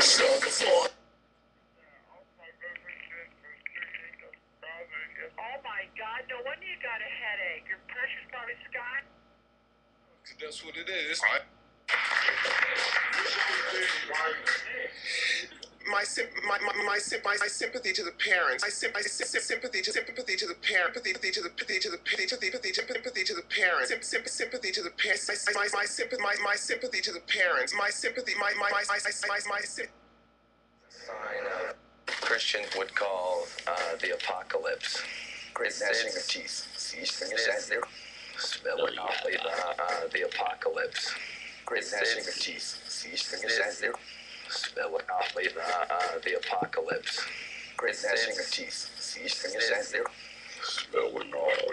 Oh my God, no wonder you got a headache. Your pressure's probably sky. That's what it is. My, sim- my, my, my, my, sympathy to the parents. My, sim- my sympathy to sympathy to the parent. Sympathy to the sympathy to the Sim- sim- sympathy to the parents. My my my sympathy my, my sympathy to the parents. My sympathy my my my my my my, my sim- sign of Christians would call uh, the apocalypse. Great gnashing of teeth. Siehst du mich sehr? Spelling uh, uh, the apocalypse. Great gnashing of teeth. Siehst du mich sehr? Spelling uh, uh, the apocalypse. Great gnashing of teeth. Siehst du mich sehr? spelling all, you know.